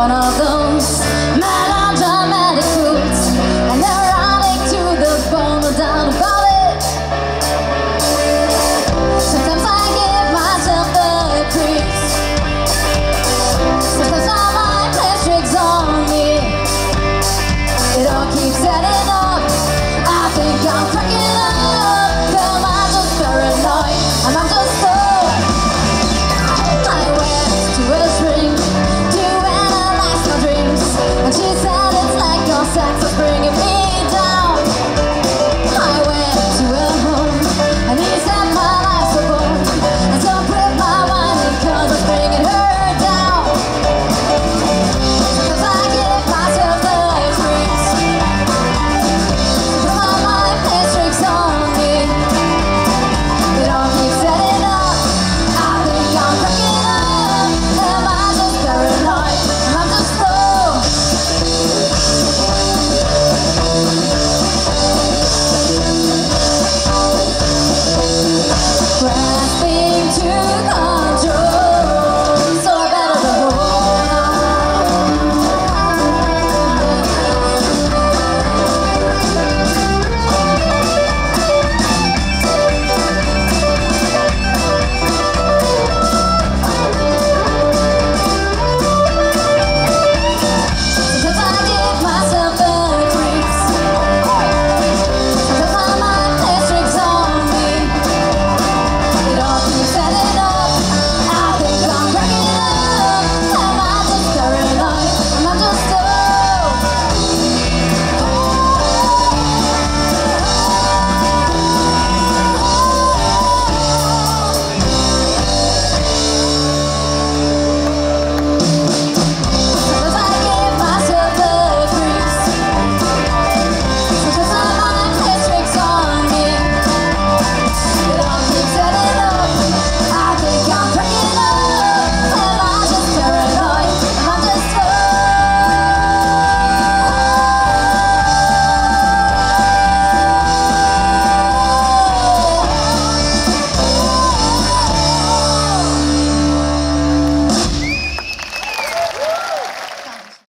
one of those.